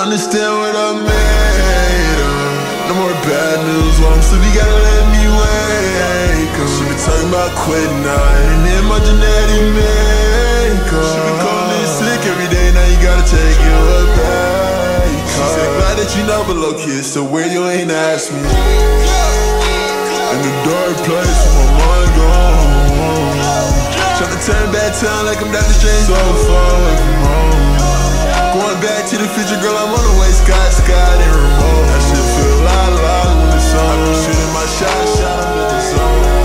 understand what I made of. No more bad news while I'm sleeping, gotta let me wake up. She been talking about quitting, I ain't in my genetic makeup. She been calling in sick every day, now you gotta take you back. She said, glad that you know, but low key, it's so weird you ain't asked me. In the dark place my mind gone. Tryna turn back time like I'm Doctor Strange, so home. Going back to the future, girl, I'm on the way, Scott, Scott, and remote. That shit feel lot, lot when the sun. I'm shooting my shot, shot, I'm the zone.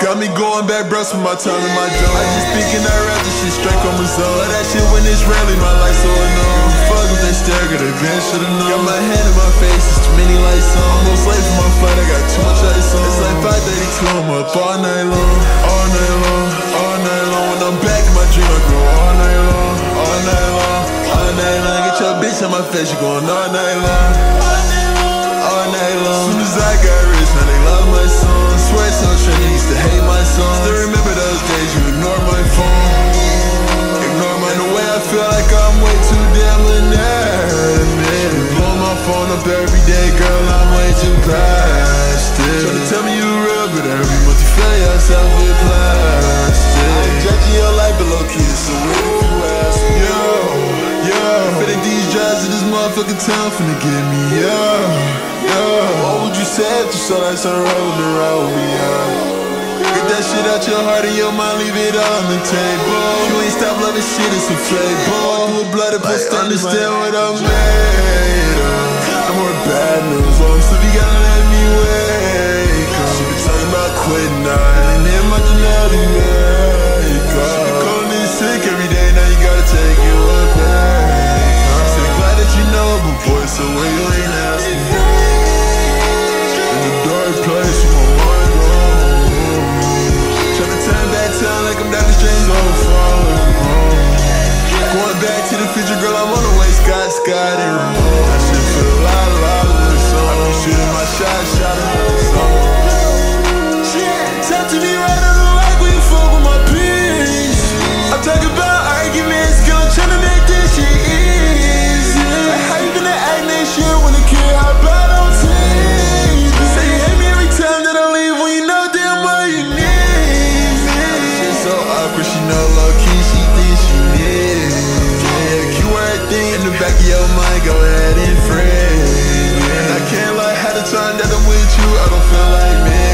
Got me going back, brush with my time in my dome. I just speaking that rap, this shit straight on my zone. Love that shit when it's raining, my life so unknown. Fuck if they stare, cause they been should've known. Got my hand in my face, it's too many lights on. Almost late for my flight, I got too much ice on. It's like 532, I'm up all night long, night your bitch on my face, you going all night long all night long. Soon as I got rich, now they love my song. Swear drives to this motherfucking town finna get me, yo. Yo, what would you say if you saw that sun roll the road me up? Get that shit out your heart and your mind, leave it on the table. You ain't stop loving shit, it's a flavor. Do a blood and post understand what I'm made of. No more bad news, oh, while I'm you gotta let me wake up. She been talking about quitting, I ain't in my genetic so where you ain't asking me. In the dark place with my mind gone. Tryna turn back time like I'm Doctor Strange, so far away from home. Going back to the future, girl, I'm on the way, Scott, Scott, awkward, she know low key, she thinks she me. Yeah, keep everything in the back of your mind, go ahead and free. And I can't lie, had the time that I'm with you, I don't feel like me.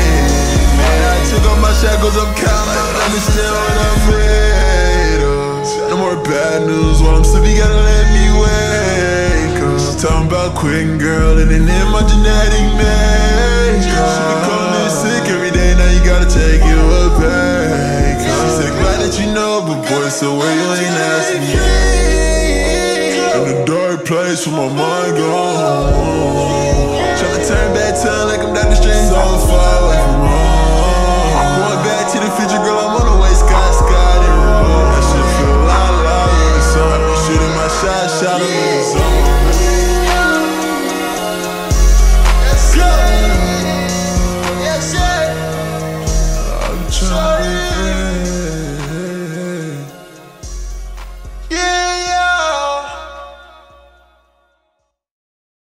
Man, I took off my shackles, I'm counting I'm made of. No more bad news while I'm sleeping, gotta let me wake up. She talking about quitting, girl, and then in my genetic makeup. She been calling in sick every day, now you gotta take you boy, so where you ain't asking me. In the dark place where my mind gone. Tryna turn back time like I'm Doctor Strange.